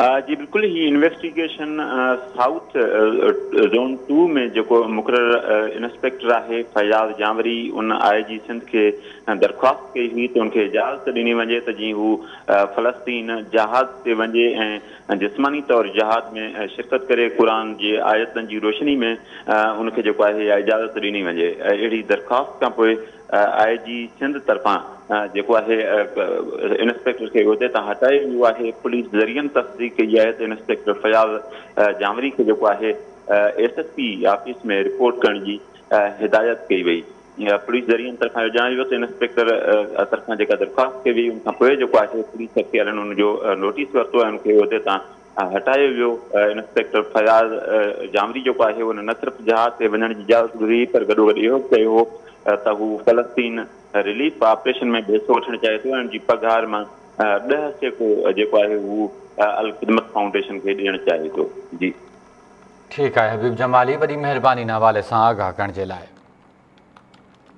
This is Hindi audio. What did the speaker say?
जी, बिल्कुलु ही इन्वेस्टिगेशन साउथ ज़ोन टू में जेको मुक़ररु इंस्पेक्टर आहे, फयाज़ जामरी, उन आई जी सिंध खे दरख़्वास्त कई हुई त उनखे इजाज़त ॾिनी वञे त जीअं हू फ़लस्तीन जहाज़ ते वञे ऐं जिस्मानी तौरु जहाज़ में शिरकत करे क़ुर जे आयतनि जी रोशनी में आहे इजाज़त ॾिनी वञे। अहिड़ी दरख़्वास्त खां आई जी सिंध तरफ़ां जेको आहे इंस्पेक्टर खे उहिदे तां हटाए वियो आहे। पुलिस ज़रियनि तस्दीक कई आहे त इंस्पेक्टर फयाज़ जामरी खे जेको आहे एस एस पी ऑफ़िस में रिपोर्ट करण जी हिदायत कई वई। पुलिस ज़रियनि तरफ़ां इहो ॼाणायो त इंस्पेक्टर तरफ़ां जेका दरख़्वास्त कई वई, उनखां पोइ पुलिस अफ़िसरनि हुनजो नोटिस वरितो आहे, उनखे उहिदे तां हटायो वियो। इंस्पेक्टर फयाज़ जामरी जेको आहे, उन न सिर्फ़ु जहाज़ ते वञण जी इजाज़त घुरी, पर गॾु इहो बि हो हू फ़लस्तीन रिलीफ ऑपरेशन में हिसो वठणु चाहे थो, ऐं जी पघार माँ ॾह सेको जेको आहे हू अलख़िदमत फाउंडेशन खे ॾियणु चाहे थो। जी। ठीकु आहे, हबीब जमाली, वॾी महिरबानी हवाले सां आगाह करण जे लाइ।